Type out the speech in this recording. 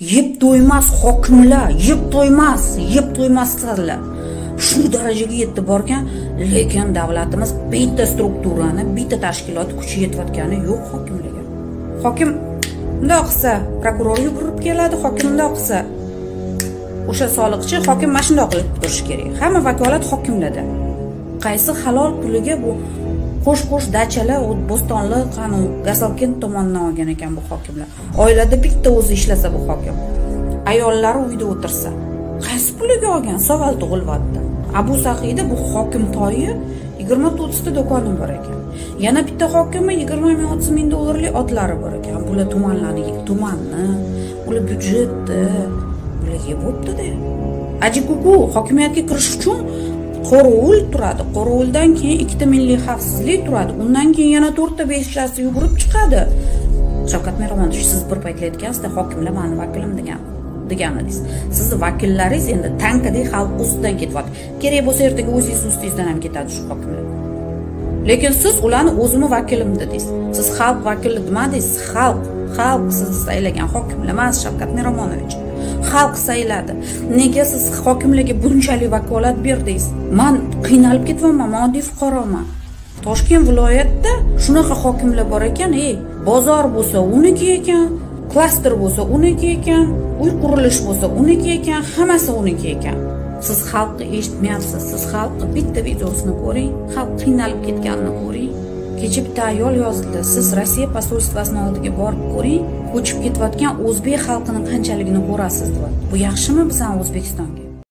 yeb to'ymas hokimlar yeb to'ymas yeb to'ymaslar shu darajaga yetib borgan lekin davlatimiz bitta strukturani bitta tashkilot kuchi yetayotgani yo'q hokimlarga. Hokim bundoq qilsa prokuror yugurib keladi hokim bundoq qilsa o'sha soliqchi hokim mana shundoq qilib turishi kerak. Hamma vakolat hokimlarda. Qaysi halol puliga bu qo'sh qo'sh dachalar bo'stonliq qani gasalkent tomonidan olgan ekan bu hokimlar. Oilada bitta o'zi ishlasa bu hokim. Ayollari uyda o'tirsa qaysi puliga olgan? Savol tug'ilyapti abu sahiyda bu hokim toyi yigirma to'qqizta do'koni bor ekan. Yana bitta hokimni yigirma ming o'ttiz ming dollarlik otlari bor ekan. Bular tumanlarni tumanni bular byudjetni bular yeb bo'libdida ajikuku hokimiyatga kirish uchun qorovul turadi. Qorovuldan keyin ikkita milliy xavfsizlik turadi. Undan keyin yana to'rtta beshtasi yugurib chiqadi. Shavkat miromonovich siz bir paytlar aytgansizda hokimlar mani vakilim degan deganingiz sizni vakillaringiz endi tankadek xalq ustidan ketyapti. Kerak bo'lsa ertaga o'zingizni ustingizdan ham ketadi shu hokimlar. Lekin siz ularni o'zimni vakilim dedingiz. Siz xalq vakili demadingiz xalq xalq sizni saylagan hokimlar emas shavkat miromonovich xalq sayladi. Nega siz hokimlarga bunchalik vakolat berdingiz man qiynalib ketyapman man oddiy fuqaroman. Toshkent viloyatida shunaqa hokimlar bor ekan ey bozor bo'lsa uniki ekan klaster bo'lsa uniki ekan uy qurilish bo'lsa uniki ekan hammasi uniki ekan. Siz xalqni eshitmayapsiz siz xalqni bitta videosini ko'ring xalq qiynalib ketganini ko'ring. Kecha bitta ayol yozdi siz rossiya posolstvosini oldiga borib ko'ring. Ko'chib ketayotgan o'zbek xalqini qanchaligini ko'rasiz. Deyapti bu yaxshimi bizani o'zbekistonga?